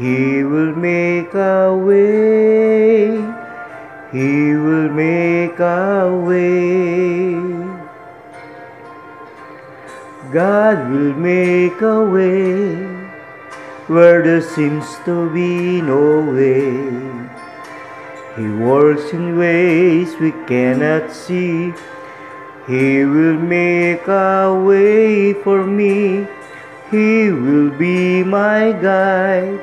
He will make a way. He will make a way. God will make a way where there seems to be no way. He works in ways we cannot see. He will make a way for me. He will be my guide.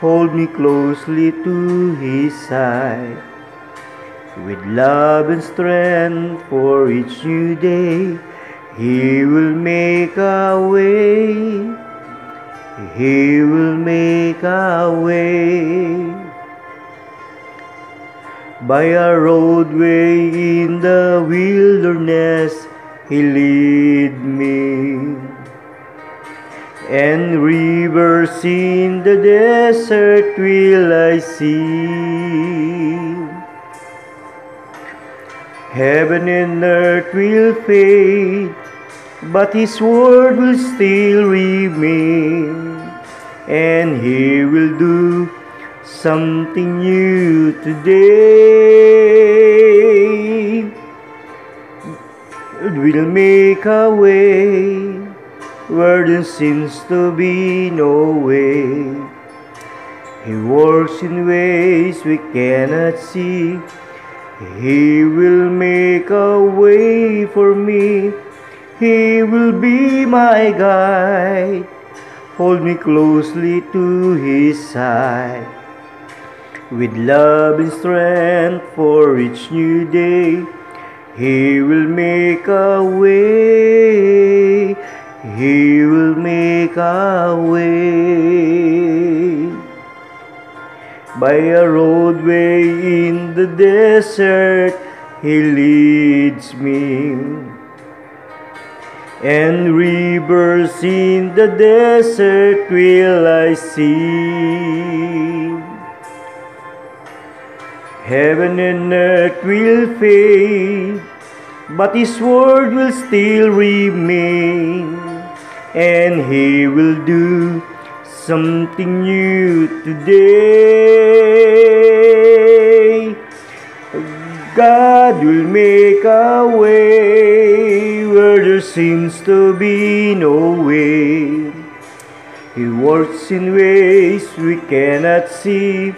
Hold me closely to His side. With love and strength for each new day, He will make a way. He will make a way. By a roadway in the wilderness, He lead me. And rivers in the desert will I see. Heaven and earth will fade, but His word will still remain. And He will do something new today. It will make a way where there seems to be no way. He works in ways we cannot see. He will make a way for me. He will be my guide. Hold me closely to His side. With love and strength for each new day, He will make a way. He will make a way. By a roadway in the desert, He leads me. And rivers in the desert will I see. Heaven and earth will fade, but His word will still remain, and He will do something new today. God will make a way where there seems to be no way. He works in ways we cannot see.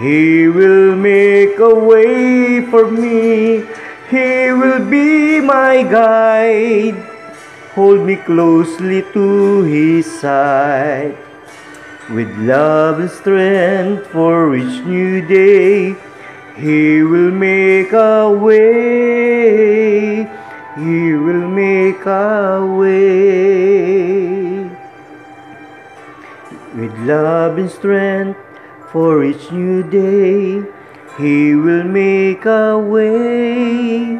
He will make a way for me. He will be my guide. Hold me closely to His side. With love and strength for each new day, He will make a way. He will make a way. With love and strength for each new day, He will make a way.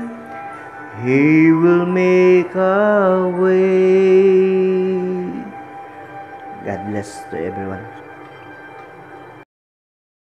He will make a way. God bless to everyone.